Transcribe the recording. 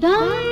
Dum